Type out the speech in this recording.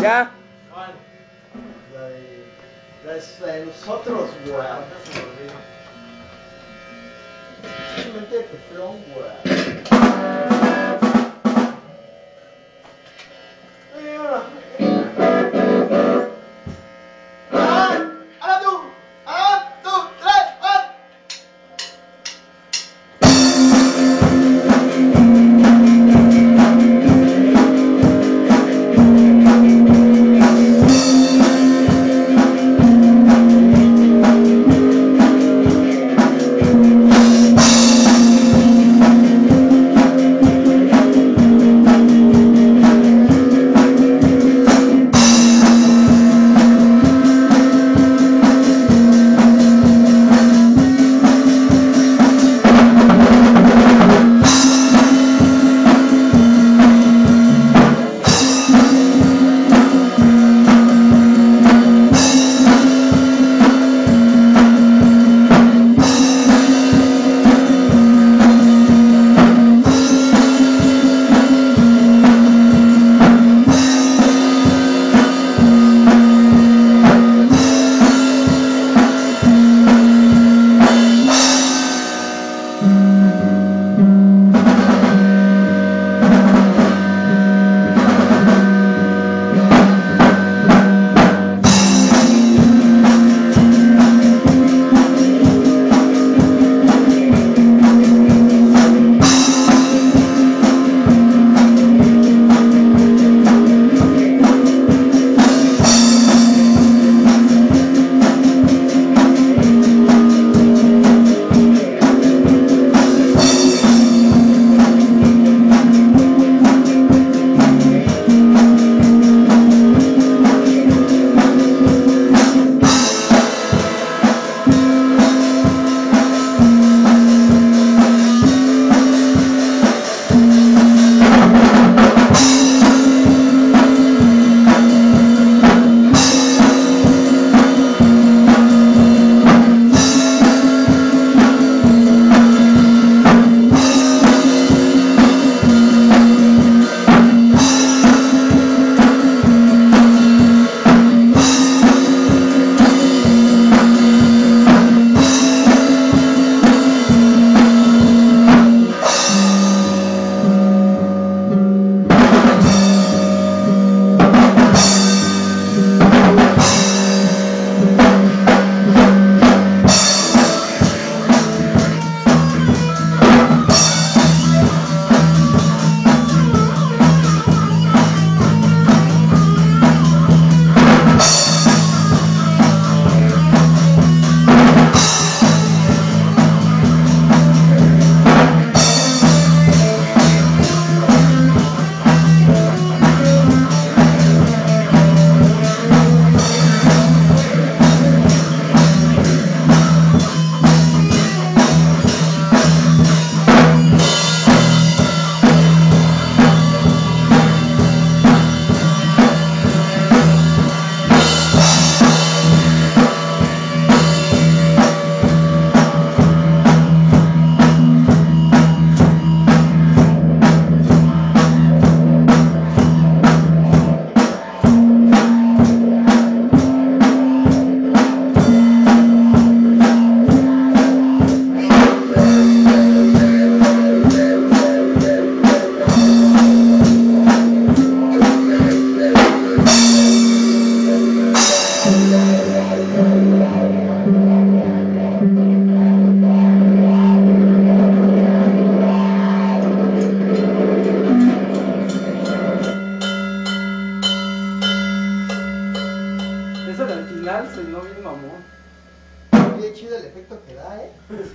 Ya. La de. La de, la de nosotros, güey. Simplemente de teflón. Sonó bien mamón. Qué chido el efecto que da, eh.